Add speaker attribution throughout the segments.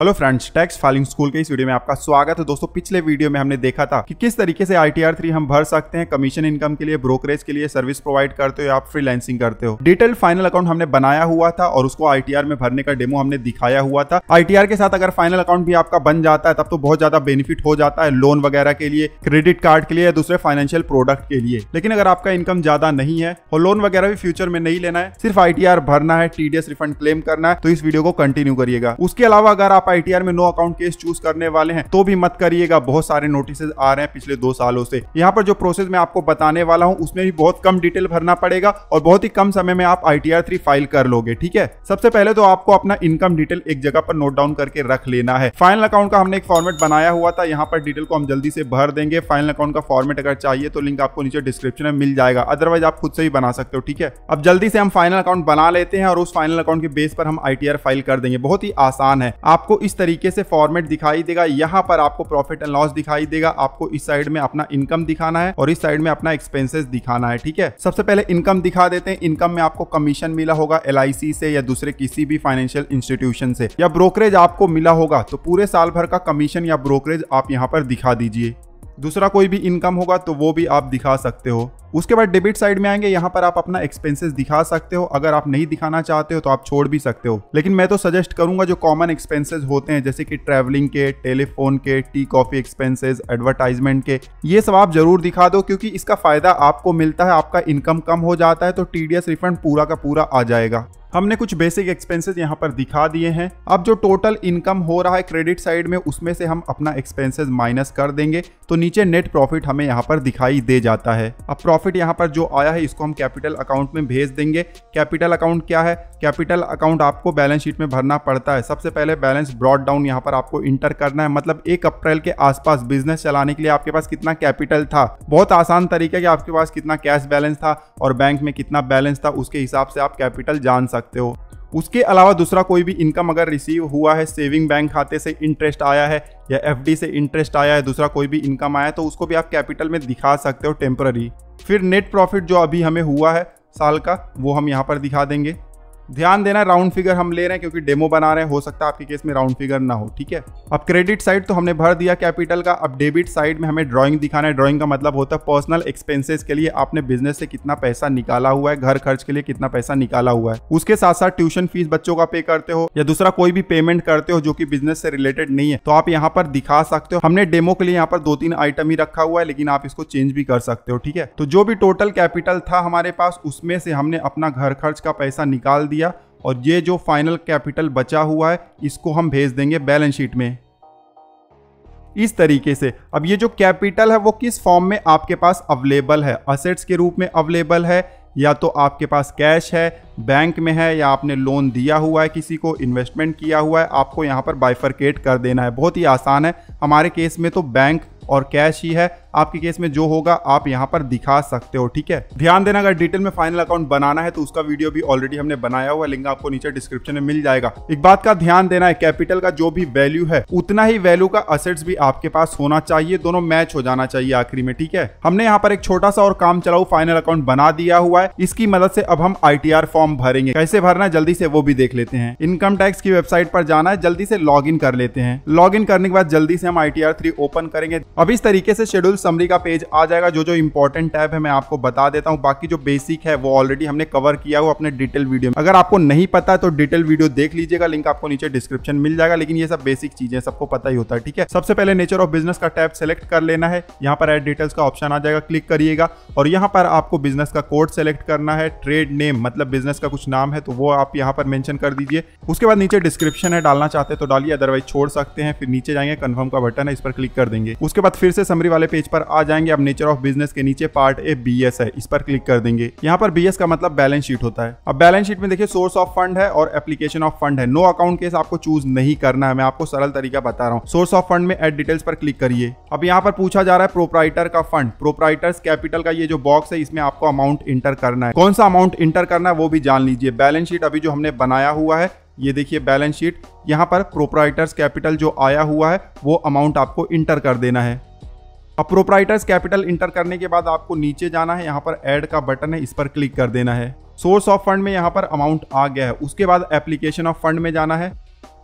Speaker 1: Hello friends tax filing school के इस video में आपका स्वागत है। दोस्तों, पिछले वीडियो में हमने देखा था कि किस तरीके से आई थ्री हम भर सकते हैं कमीशन इनकम के लिए ब्रोकरेज के लिए सर्विस प्रोवाइड करते हो या आप फ्रीलांसिंग करते हो। डिटेल फाइनल अकाउंट हमने बनाया हुआ था और उसको आईटीआर में भरने का डेमो हमने दिखाया हुआ था। आईटीआर के साथ अगर फाइनल अकाउंट भी आपका बन जाता है, तब तो बहुत ज़्यादा बेनिफिट हो जाता है लोन वगैरह के लिए क्रेडिट कार्ड के लिए या दूसरे फाइनेंशियल प्रोडक्ट के लिए। लेकिन अगर आपका इनकम ज़्यादा नहीं है और लोन वगैरह भी फ्यूचर में नहीं लेना है, सिर्फ़ आईटीआर भरना है टीडीएस रिफंड क्लेम करना है तो इस वीडियो को कंटिन्यू करिएगा। उसके अलावा अगर आप आईटीआर में नो अकाउंट केस चूज़ करने वाले हैं तो भी मत करिएगा। बहुत सारे नोटिस आ रहे हैं पिछले दो सालों से। यहाँ पर जो प्रोसेस मैं आपको बताने वाला हूँ, उसमें भी बहुत कम डिटेल भरना पड़ेगा और बहुत ही कम समय में आप आई टी फ़ाइल कर लोगे, ठीक है? सबसे पहले तो आपको अपना इनकम डिटेल एक जगह पर नोट डाउन करके रख लेना है। फाइनल अकाउंट का हमने एक फॉर्मेट बनाया हुआ था, यहाँ पर डिटेल को हम जल्दी से भर देंगे। फाइनल अकाउंट का फॉर्मेट अगर चाहिए तो लिंक आपको नीचे डिस्क्रिप्शन में मिल जाएगा। अदरवाइज़ आप खुद से ही बना सकते हो, ठीक है? अब जल्दी से हम फाइनल अकाउंट बना लेते हैं और उस फाइनल अकाउंट के बेस पर हम आईटीआर फ़ाइल कर देंगे। बहुत ही आसान है। आपको इस तरीके से फॉर्मेट दिखाई देगा। यहाँ पर आपको प्रॉफिट एंड लॉस दिखाई देगा। आपको इस साइड में अपना इनकम दिखाना है और इस साइड में अपना एक्सपेंसेस दिखाना है, ठीक है? सबसे पहले इनकम दिखा देते हैं। इनकम में आपको कमीशन मिला होगा एलआईसी से या दूसरे किसी भी फाइनेंशियल इंस्टीट्यूशन से। या ब्रोकरेज आपको मिला होगा तो पूरे साल भर का कमीशन या ब्रोकरेज आप यहाँ पर दिखा दीजिए। दूसरा कोई भी इनकम होगा तो वो भी आप दिखा सकते हो। उसके बाद डेबिट साइड में आएँगे, यहाँ पर आप अपना एक्सपेंसेस दिखा सकते हो। अगर आप नहीं दिखाना चाहते हो तो आप छोड़ भी सकते हो। लेकिन मैं तो सजेस्ट करूँगा, जो कॉमन एक्सपेंसेस होते हैं, जैसे कि ट्रैवलिंग के टेलीफोन के टी कॉफ़ी एक्सपेंसेस एडवर्टाइजमेंट के, ये सब आप ज़रूर दिखा दो, क्योंकि इसका फ़ायदा आपको मिलता है, आपका इनकम कम हो जाता है तो टीडीएस रिफंड पूरा का पूरा आ जाएगा। हमने कुछ बेसिक एक्सपेंसेस यहाँ पर दिखा दिए हैं। अब जो टोटल इनकम हो रहा है क्रेडिट साइड में, उसमें से हम अपना एक्सपेंसेस माइनस कर देंगे तो नीचे नेट प्रॉफिट हमें यहाँ पर दिखाई दे जाता है। अब प्रॉफिट यहाँ पर जो आया है, इसको हम कैपिटल अकाउंट में भेज देंगे। कैपिटल अकाउंट क्या है? कैपिटल अकाउंट आपको बैलेंस शीट में भरना पड़ता है। सबसे पहले बैलेंस ब्रॉड डाउन यहाँ पर आपको इंटर करना है। मतलब एक अप्रैल के आसपास बिज़नेस चलाने के लिए आपके पास कितना कैपिटल था? बहुत आसान तरीका कि आपके पास कितना कैश बैलेंस था और बैंक में कितना बैलेंस था, उसके हिसाब से आप कैपिटल जान सकते हो। उसके अलावा दूसरा कोई भी इनकम अगर रिसीव हुआ है सेविंग बैंक खाते से इंटरेस्ट आया है या एफडी से इंटरेस्ट आया है, दूसरा कोई भी इनकम आया है तो उसको भी आप कैपिटल में दिखा सकते हो टेम्पररी फिर नेट प्रॉफिट जो अभी हमें हुआ है साल का, वो हम यहाँ पर दिखा देंगे। ध्यान देना राउंड फिगर हम ले रहे हैं क्योंकि डेमो बना रहे हैं, हो सकता है आपके केस में राउंड फिगर ना हो, ठीक है? अब क्रेडिट साइड तो हमने भर दिया कैपिटल का, अब डेबिट साइड में हमें ड्राइंग दिखाना है। ड्राइंग का मतलब होता है पर्सनल एक्सपेंसेस के लिए आपने बिज़नेस से कितना पैसा निकाला हुआ है, घर खर्च के लिए कितना पैसा निकाला हुआ है। उसके साथ साथ ट्यूशन फ़ीस बच्चों का पे करते हो, या दूसरा कोई भी पेमेंट करते हो जो कि बिज़नेस से रिलेटेड नहीं है तो आप यहाँ पर दिखा सकते हो। हमने डेमो के लिए यहाँ पर दो तीन आइटम ही रखा हुआ है, लेकिन आप इसको चेंज भी कर सकते हो, ठीक है? तो जो भी टोटल कैपिटल था हमारे पास, उसमें से हमने अपना घर खर्च का पैसा निकाल दिया। और ये जो फाइनल कैपिटल बचा हुआ है, इसको हम भेज देंगे बैलेंस शीट में। इस तरीके से, अब ये जो कैपिटल है, वो किस फॉर्म में आपके पास अवेलेबल है? असेट्स के रूप में अवेलेबल है, या तो आपके पास कैश है बैंक में है, या आपने लोन दिया हुआ है किसी को इन्वेस्टमेंट किया हुआ है, आपको यहाँ पर बाइफरकेट कर देना है। बहुत ही आसान है। हमारे केस में तो बैंक और कैश ही है आपके केस में जो होगा, आप यहाँ पर दिखा सकते हो, ठीक है? ध्यान देना, अगर डिटेल में फाइनल अकाउंट बनाना है तो उसका वीडियो भी ऑलरेडी हमने बनाया हुआ लिंक आपको नीचे डिस्क्रिप्शन में मिल जाएगा। एक बात का ध्यान देना है कैपिटल का जो भी वैल्यू है, उतना ही वैल्यू का असेट्स भी आपके पास होना चाहिए, दोनों मैच हो जाना चाहिए आखिरी में, ठीक है? हमने यहाँ पर एक छोटा सा और काम चलाऊ फाइनल अकाउंट बना दिया हुआ है, इसकी मदद से अब हम आईटीआर फॉर्म भरेंगे। कैसे भरना जल्दी से वो भी देख लेते हैं। इनकम टैक्स की वेबसाइट पर जाना है, जल्दी से लॉग कर लेते हैं। लॉग करने के बाद जल्दी से हम आई टी ओपन करेंगे। अब इस तरीके से शेड्यूल समरी का पेज आ जाएगा जो जो इंपॉर्टेंट टैब है, मैं आपको बता देता हूँ। बाकी जो बेसिक है, वो ऑलरेडी हमने कवर किया हुआ अपने डिटेल वीडियो में। अगर आपको नहीं पता तो डिटेल वीडियो देख लीजिएगा। लिंक आपको नीचे डिस्क्रिप्शन मिल जाएगा, लेकिन ये सब बेसिक चीज़ें सबको पता ही होता है, ठीक है? सबसे पहले नेचर ऑफ़ बिज़नेस का टैब सेलेक्ट कर लेना है। यहाँ पर एड डिटेल्स का ऑप्शन आ जाएगा क्लिक करिएगा। और यहाँ पर आपको बिज़नेस का कोड सेलेक्ट करना है ट्रेड नेम मतलब बिज़नेस का कुछ नाम है तो वो आप यहाँ पर मेंशन कर दीजिए। उसके बाद नीचे डिस्क्रिप्शन है, डालना चाहते हैं तो डालिए अदरवाइज़ छोड़ सकते हैं, फिर नीचे जाएँगे कन्फर्म का बटन है, इस पर क्लिक कर देंगे। उसके बाद फिर से समरी वाले पेज पर आ जाएँगे। अब नेचर ऑफ़ बिज़नेस के नीचे पार्ट ए बी है। इस पर क्लिक कर देंगे। यहाँ पर बी एस का मतलब बैलेंस शीट होता है। अब बैलेंस शीट में देखिए सोर्स ऑफ़ फंड है और एप्लीकेशन ऑफ़ फंड है। नो अकाउंट केस आपको चूज़ नहीं करना है। मैं आपको सरल तरीका बता रहा हूँ। सोर्स ऑफ़ फंड में एड डिटेल्स पर क्लिक करिए। अब यहाँ पर पूछा जा रहा है प्रोपराइटर का फंड प्रोपराइटर्स कैपिटल का ये जो बॉक्स है, इसमें आपको अमाउंट इंटर करना है। कौन सा अमाउंट इंटर करना है, वो भी जान लीजिए। बैलेंस शीट अभी जो हमने बनाया हुआ है, ये देखिए बैलेंस शीट यहाँ पर प्रोपराइटर्स कैपिटल जो आया हुआ है, वो अमाउंट आपको इंटर कर देना है। अब प्रोपराइटर्स कैपिटल इंटर करने के बाद आपको नीचे जाना है, यहाँ पर ऐड का बटन है, इस पर क्लिक कर देना है। सोर्स ऑफ़ फंड में यहाँ पर अमाउंट आ गया है, उसके बाद एप्लीकेशन ऑफ़ फंड में जाना है,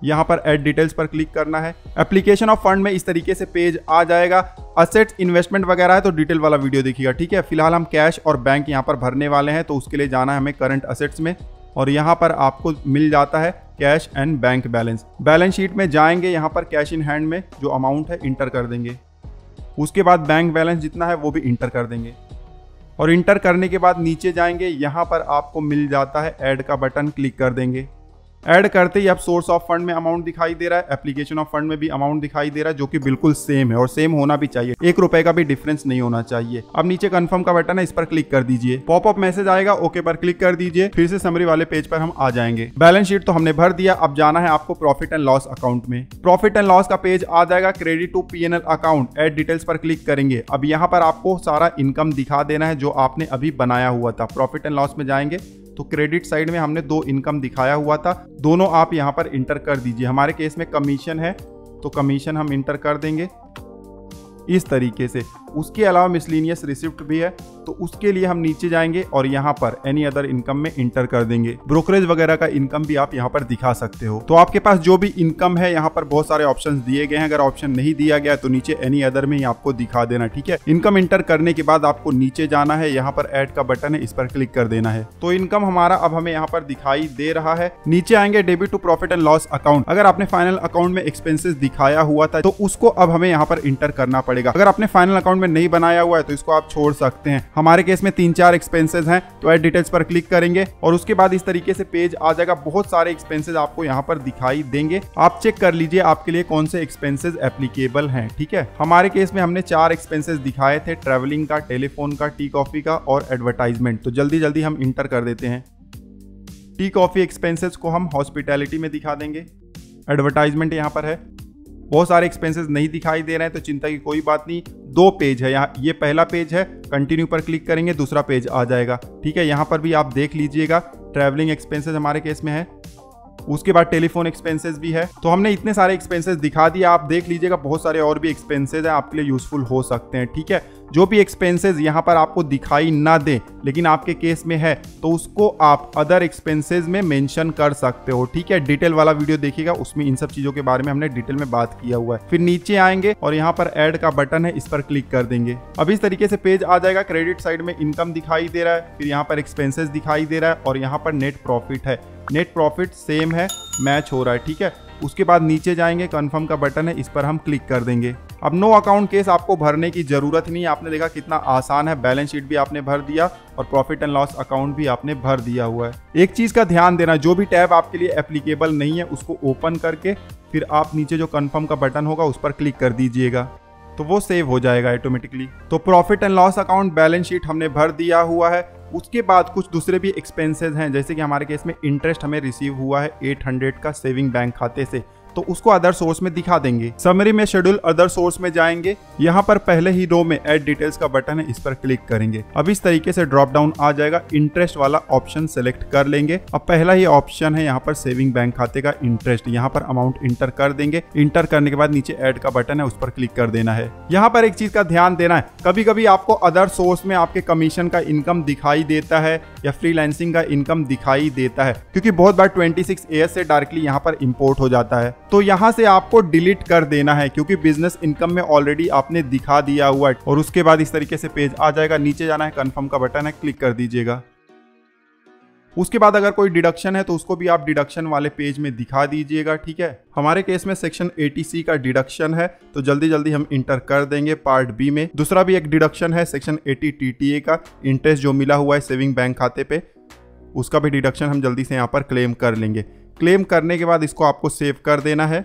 Speaker 1: यहाँ पर एड डिटेल्स पर क्लिक करना है। एप्लीकेशन ऑफ़ फंड में इस तरीके से पेज आ जाएगा, असेट्स, इन्वेस्टमेंट वगैरह है तो डिटेल वाला वीडियो देखिएगा, ठीक है? फ़िलहाल हम कैश और बैंक यहाँ पर भरने वाले हैं तो उसके लिए जाना है हमें करंट असेट्स में, और यहाँ पर आपको मिल जाता है cash and bank balance. Balance sheet में जाएँगे, यहाँ पर कैश इन हैंड में जो अमाउंट है इंटर कर देंगे। उसके बाद बैंक बैलेंस जितना है वो भी इंटर कर देंगे। और इंटर करने के बाद नीचे जाएँगे, यहाँ पर आपको मिल जाता है ऐड का बटन क्लिक कर देंगे। ऐड करते ही अब सोर्स ऑफ़ फंड में अमाउंट दिखाई दे रहा है एप्लीकेशन ऑफ़ फंड में भी अमाउंट दिखाई दे रहा है, जो कि बिल्कुल सेम है और सेम होना भी चाहिए। एक रुपए का भी डिफरेंस नहीं होना चाहिए। अब नीचे कंफर्म का बटन है, इस पर क्लिक कर दीजिए। पॉपअप मैसेज आएगा ओके पर क्लिक कर दीजिए। फिर से समरी वाले पेज पर हम आ जाएँगे। बैलेंस शीट तो हमने भर दिया, अब जाना है आपको प्रॉफिट एंड लॉस अकाउंट में। प्रॉफिट एंड लॉस का पेज आ जाएगा credit to PNL account add details पर क्लिक करेंगे। अब यहाँ पर आपको सारा इनकम दिखा देना है, जो आपने अभी बनाया हुआ था। प्रॉफिट एंड लॉस में जाएँगे। तो क्रेडिट साइड में हमने दो इनकम दिखाया हुआ था। दोनों आप यहाँ पर इंटर कर दीजिए। हमारे केस में कमीशन है तो कमीशन हम इंटर कर देंगे। इस तरीके से। उसके अलावा मिसलिनियस रिसिप्ट भी है। तो उसके लिए हम नीचे जाएँगे और यहाँ पर एनी अदर इनकम में इंटर कर देंगे। ब्रोकरेज वगैरह का इनकम भी आप यहाँ पर दिखा सकते हो। तो आपके पास जो भी इनकम है, यहाँ पर बहुत सारे ऑप्शन दिए गए हैं। अगर ऑप्शन नहीं दिया गया तो नीचे एनी अदर में ही आपको दिखा देना, ठीक है? इनकम इंटर करने के बाद आपको नीचे जाना है। यहाँ पर एड का बटन है, इस पर क्लिक कर देना है। तो इनकम हमारा अब हमें यहाँ पर दिखाई दे रहा है। नीचे आएँगे debit to profit and loss account अगर आपने फाइनल अकाउंट में एक्सपेंसिस दिखाया हुआ था तो उसको अब हमें यहाँ पर इंटर करना पड़ेगा। अगर आपने फाइनल अकाउंट में नहीं बनाया हुआ है तो इसको आप छोड़ सकते हैं। हमारे केस में तीन चार एक्सपेंसेस हैं तो एड डिटेल्स पर क्लिक करेंगे और उसके बाद इस तरीके से पेज आ जाएगा। बहुत सारे एक्सपेंसेस आपको यहाँ पर दिखाई देंगे। आप चेक कर लीजिए आपके लिए कौन से एक्सपेंसेस एप्लीकेबल हैं, ठीक है? हमारे केस में हमने चार एक्सपेंसेस दिखाए थे ट्रेवलिंग का टेलीफोन का टी कॉफ़ी का और एडवर्टाइजमेंट तो जल्दी जल्दी हम इंटर कर देते हैं। टी कॉफ़ी एक्सपेंसेस को हम हॉस्पिटैलिटी में दिखा देंगे। एडवर्टाइजमेंट यहाँ पर है। बहुत सारे एक्सपेंसेस नहीं दिखाई दे रहे हैं तो चिंता की कोई बात नहीं। दो पेज है, यहाँ ये पहला पेज है कंटिन्यू पर क्लिक करेंगे, दूसरा पेज आ जाएगा। ठीक है, यहाँ पर भी आप देख लीजिएगा ट्रैवलिंग एक्सपेंसेस हमारे केस में है। उसके बाद टेलीफोन एक्सपेंसेस भी है। तो हमने इतने सारे एक्सपेंसेस दिखा दिया आप देख लीजिएगा, बहुत सारे और भी एक्सपेंसेस हैं, आपके लिए यूजफुल हो सकते हैं, ठीक है? जो भी एक्सपेंसेस यहाँ पर आपको दिखाई ना दे, लेकिन आपके केस में है तो उसको आप अदर एक्सपेंसेस में मेंशन कर सकते हो, ठीक है? डिटेल वाला वीडियो देखिएगा, उसमें इन सब चीज़ों के बारे में हमने डिटेल में बात किया हुआ है। फिर नीचे आएँगे और यहाँ पर एड का बटन है, इस पर क्लिक कर देंगे। अब इस तरीके से पेज आ जाएगा क्रेडिट साइड में इनकम दिखाई दे रहा है, फिर यहाँ पर एक्सपेंसेस दिखाई दे रहा है और यहाँ पर नेट प्रॉफिट है। नेट प्रॉफिट सेम है मैच हो रहा है, ठीक है? उसके बाद नीचे जाएँगे कंफर्म का बटन है, इस पर हम क्लिक कर देंगे। अब नो अकाउंट केस आपको भरने की ज़रूरत नहीं आपने देखा कितना आसान है बैलेंस शीट भी आपने भर दिया और प्रॉफिट एंड लॉस अकाउंट भी आपने भर दिया हुआ है। एक चीज़ का ध्यान देना, जो भी टैब आपके लिए एप्लीकेबल नहीं है, उसको ओपन करके फिर आप नीचे जो कन्फर्म का बटन होगा, उस पर क्लिक कर दीजिएगा। तो वो सेव हो जाएगा ऑटोमेटिकली तो profit and loss account balance sheet हमने भर दिया हुआ है। उसके बाद कुछ दूसरे भी एक्सपेंसेस हैं, जैसे कि हमारे केस में इंटरेस्ट हमें रिसीव हुआ है 800 का सेविंग बैंक खाते से। तो उसको अदर सोर्स में दिखा देंगे। समरी में शेड्यूल अदर सोर्स में जाएँगे। यहाँ पर पहले ही रो में एड डिटेल्स का बटन है, इस पर क्लिक करेंगे। अब इस तरीके से ड्रॉप डाउन आ जाएगा। इंटरेस्ट वाला ऑप्शन सेलेक्ट कर लेंगे। अब पहला ही ऑप्शन है यहाँ पर सेविंग बैंक खाते का इंटरेस्ट यहाँ पर अमाउंट इंटर कर देंगे। इंटर करने के बाद नीचे एड का बटन है, उस पर क्लिक कर देना है। यहाँ पर एक चीज़ का ध्यान देना है। कभी कभी आपको अदर सोर्स में आपके कमीशन का इनकम दिखाई देता है। या फ्रीलांसिंग का इनकम दिखाई देता है, क्योंकि बहुत बार 26 एएस से डायरेक्टली यहाँ पर इम्पोर्ट हो जाता है। तो यहाँ से आपको डिलीट कर देना है, क्योंकि बिज़नेस इनकम में ऑलरेडी आपने दिखा दिया हुआ है। और उसके बाद इस तरीके से पेज आ जाएगा, नीचे जाना है कन्फर्म का बटन है क्लिक कर दीजिएगा। उसके बाद अगर कोई डिडक्शन है तो उसको भी आप डिडक्शन वाले पेज में दिखा दीजिएगा, ठीक है? हमारे केस में सेक्शन 80 का डिडक्शन है तो जल्दी जल्दी हम इंटर कर देंगे पार्ट बी में। दूसरा भी एक डिडक्शन है, सेक्शन 80 टीटीए का, इंटरेस्ट जो मिला हुआ है सेविंग बैंक खाते पे, उसका भी डिडक्शन हम जल्दी से यहाँ पर क्लेम कर लेंगे। क्लेम करने के बाद इसको आपको सेव कर देना है।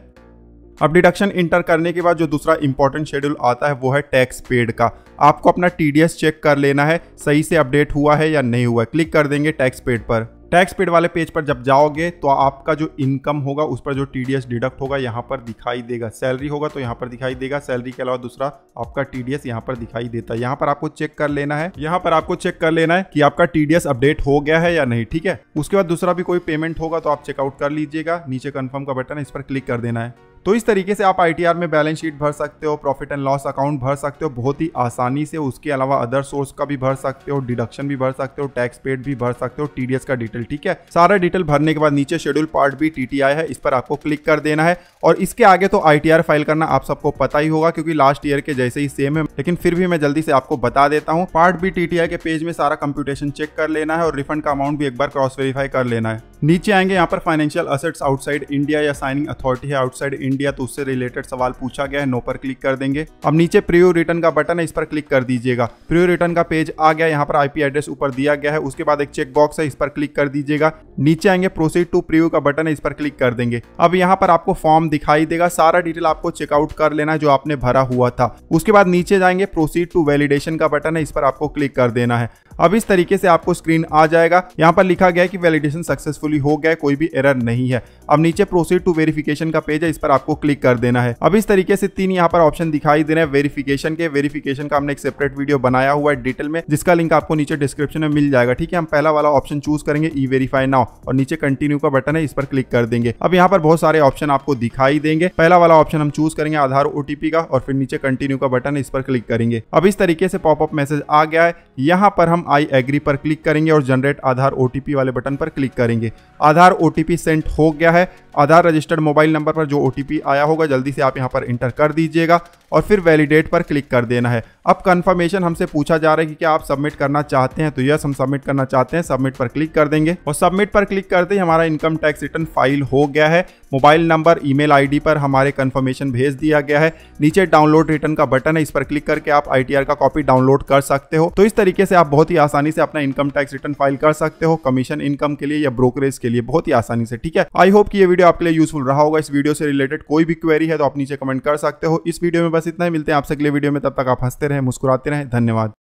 Speaker 1: अब डिडक्शन इंटर करने के बाद जो दूसरा इंपॉर्टेंट शेड्यूल आता है, वो है टैक्स पेड का। आपको अपना टीडीएस चेक कर लेना है, सही से अपडेट हुआ है या नहीं हुआ है। क्लिक कर देंगे टैक्स पेड पर। टैक्स पेड वाले पेज पर जब जाओगे तो आपका जो इनकम होगा, उस पर जो टीडीएस डिडक्ट होगा, यहाँ पर दिखाई देगा। सैलरी होगा तो यहाँ पर दिखाई देगा। सैलरी के अलावा दूसरा आपका टीडीएस यहाँ पर दिखाई देता है। यहाँ पर आपको चेक कर लेना है। यहाँ पर आपको चेक कर लेना है कि आपका टीडीएस अपडेट हो गया है या नहीं, ठीक है? उसके बाद दूसरा भी कोई पेमेंट होगा तो आप चेकआउट कर लीजिएगा। नीचे कन्फर्म का बटन है, इस पर क्लिक कर देना है। तो इस तरीके से आप आईटीआर में बैलेंस शीट भर सकते हो प्रॉफिट एंड लॉस अकाउंट भर सकते हो, बहुत ही आसानी से। उसके अलावा अदर सोर्स का भी भर सकते हो डिडक्शन भी भर सकते हो टैक्स पेड भी भर सकते हो टीडीएस का डिटेल ठीक है? सारा डिटेल भरने के बाद नीचे शेड्यूल पार्ट भी टीटीआई है, इस पर आपको क्लिक कर देना है। और इसके आगे तो आईटीआर फ़ाइल करना आप सबको पता ही होगा, क्योंकि लास्ट ईयर के जैसे ही सेम है। लेकिन फिर भी मैं जल्दी से आपको बता देता हूँ पार्ट बी टीटीआई के पेज में सारा कंप्यूटेशन चेक कर लेना है और रिफंड का अमाउंट भी एक बार क्रॉस वेरीफाई कर लेना है। नीचे आएँगे यहाँ पर फाइनेंशियल असेट्स आउटसाइड इंडिया या साइनिंग अथॉरिटी है आउटसाइड इंडिया तो उससे रिलेटेड सवाल पूछा गया है नो पर क्लिक कर देंगे। अब नीचे प्रियो रिटर्न का बटन है, इस पर क्लिक कर दीजिएगा। प्रियो रिटर्न का पेज आ गया, यहाँ पर आईपी एड्रेस ऊपर दिया गया है, उसके बाद एक चेक बॉक्स है, इस पर क्लिक कर दीजिएगा। नीचे आएँगे प्रोसीड टू प्रीव्यू का बटन है इस पर क्लिक कर देंगे। अब यहाँ पर आपको फॉर्म दिखाई देगा, सारा डिटेल आपको चेकआउट कर लेना है जो आपने भरा हुआ था। उसके बाद नीचे जाएँगे प्रोसीड टू वैलिडेशन का बटन है इस पर आपको क्लिक कर देना है। अब इस तरीके से आपको स्क्रीन आ जाएगा। यहाँ पर लिखा गया है कि वैलिडेशन सक्सेसफुली हो गया कोई भी एरर नहीं है। अब नीचे प्रोसीड टू वेरिफिकेशन का पेज है, इस पर आपको क्लिक कर देना है। अब इस तरीके से तीन यहाँ पर ऑप्शन दिखाई दे रहे हैं वेरिफिकेशन के। वेरिफिकेशन का हमने एक सेपरेट वीडियो बनाया हुआ है डिटेल में, जिसका लिंक आपको नीचे डिस्क्रिप्शन में मिल जाएगा। ठीक है, हम पहला वाला ऑप्शन चूज़ करेंगे ई वेरीफाई नाउ और नीचे कंटिन्यू का बटन है, इस पर क्लिक कर देंगे। अब यहाँ पर बहुत सारे ऑप्शन आपको दिखाई देंगे। पहला वाला ऑप्शन हम चूज़ करेंगे आधार ओटीपी का और फिर नीचे कंटिन्यू का बटन है, इस पर क्लिक करेंगे। अब इस तरीके से पॉपअप मैसेज आ गया है। यहाँ पर हम आई एग्री पर क्लिक करेंगे और जनरेट आधार ओटीपी वाले बटन पर क्लिक करेंगे। आधार ओटीपी सेंड हो गया है। आधार रजिस्टर्ड मोबाइल नंबर पर जो ओटीपी आया होगा, जल्दी से आप यहाँ पर इंटर कर दीजिएगा। और फिर वैलिडेट पर क्लिक कर देना है। अब कन्फर्मेशन हमसे पूछा जा रहा है कि क्या आप सबमिट करना चाहते हैं? तो यस हम सबमिट करना चाहते हैं। सबमिट पर क्लिक कर देंगे। और सबमिट पर क्लिक करते ही हमारा इनकम टैक्स रिटर्न फ़ाइल हो गया है। मोबाइल नंबर, ईमेल आईडी पर हमारे कंफर्मेशन भेज दिया गया है। नीचे डाउनलोड रिटर्न का बटन है, इस पर क्लिक करके आप आईटीआर का कॉपी डाउनलोड कर सकते हो। तो इस तरीके से आप बहुत ही आसानी से अपना इनकम टैक्स रिटर्न फ़ाइल कर सकते हो, कमीशन इनकम के लिए या ब्रोकरेज के लिए। बहुत ही आसानी से, ठीक है? आई होप कि ये वीडियो आपके लिए यूजफुल रहा होगा। इस वीडियो से रिलेटेड कोई भी क्वेरी है तो आप नीचे कमेंट कर सकते हो। इस वीडियो में बस इतना ही, मिलते हैं आपसे अगले वीडियो में, तब तक आप हँसते रहे, मुस्कुराते रहे। धन्यवाद।